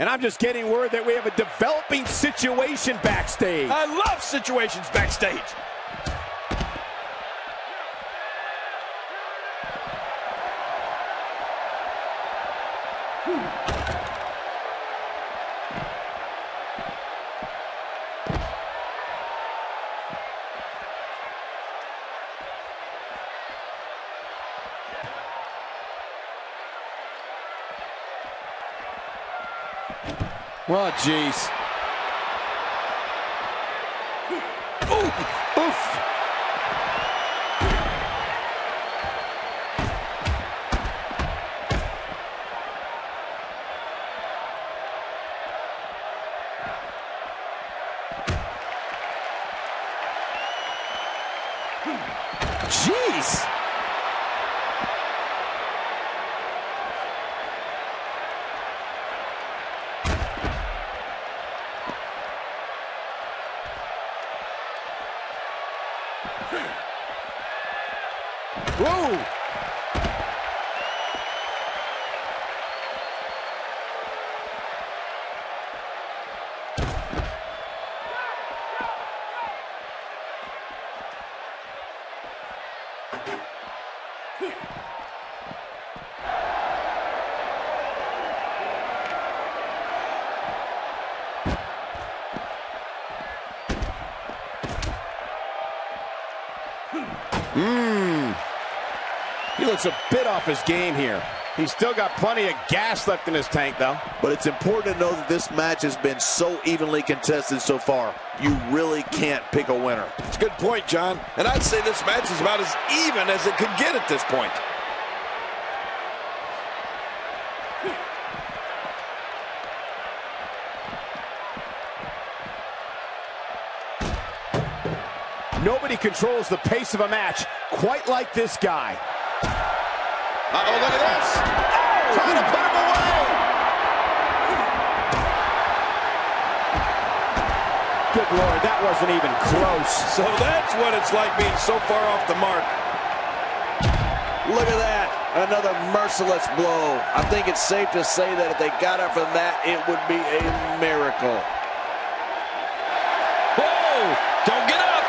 And I'm just getting word that we have a developing situation backstage. I love situations backstage. Oh, jeez. Oof. Jeez. Whoa! Mmm. He looks a bit off his game here. He's still got plenty of gas left in his tank, though. But it's important to know that this match has been so evenly contested so far. You really can't pick a winner. It's a good point, John. And I'd say this match is about as even as it could get at this point. Nobody controls the pace of a match quite like this guy. Uh-oh, look at this. Oh, trying to put him away. Good Lord, that wasn't even close. So that's what it's like being so far off the mark. Look at that. Another merciless blow. I think it's safe to say that if they got up from that, it would be a miracle. Whoa! Don't get up!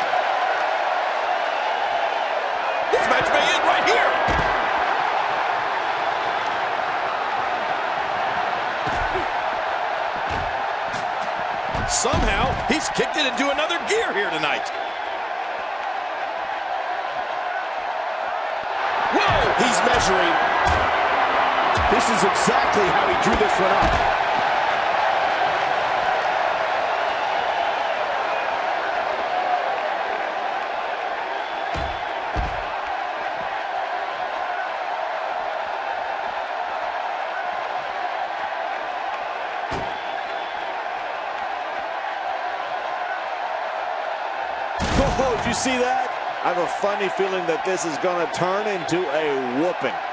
This match may end right here! Somehow, he's kicked it into another gear here tonight. Whoa! He's measuring. This is exactly how he drew this one up. Oh, did you see that? I have a funny feeling that this is going to turn into a whooping.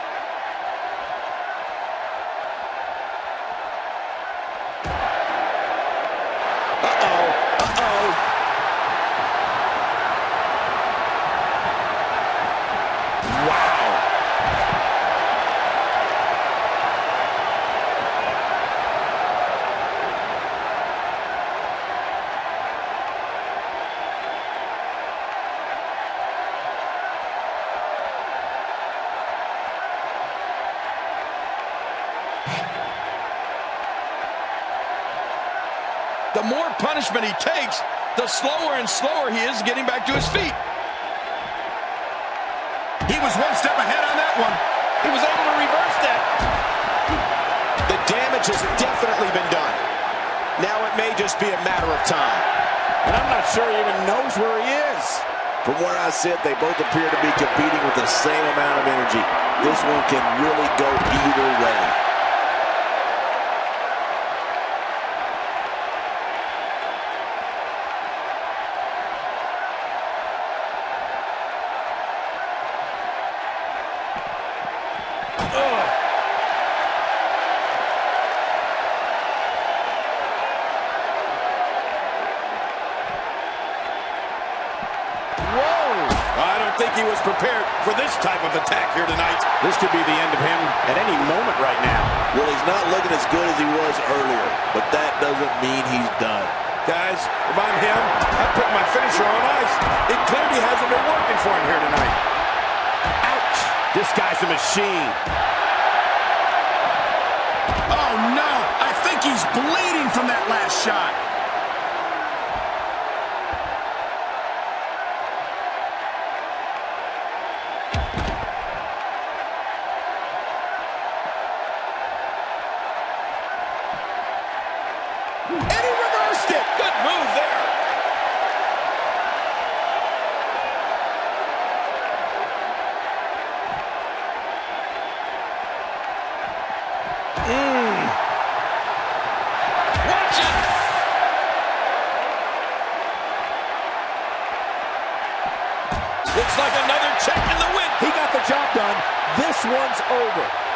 The more punishment he takes, the slower and slower he is getting back to his feet. He was one step ahead on that one. He was able to reverse that. The damage has definitely been done. Now it may just be a matter of time. And I'm not sure he even knows where he is. From where I sit, they both appear to be competing with the same amount of energy. This one can really go either way. Think he was prepared for this type of attack here tonight. This could be the end of him at any moment right now. Well, he's not looking as good as he was earlier, but but that doesn't mean he's done. Guys, if I'm him, I put my finisher on ice. It clearly hasn't been working for him here tonight. Ouch! This guy's a machine. Oh, no. I think he's bleeding from that last shot. And he reversed it. Good move there. Mm. Watch it. Looks like another check in the wind. He got the job done. This one's over.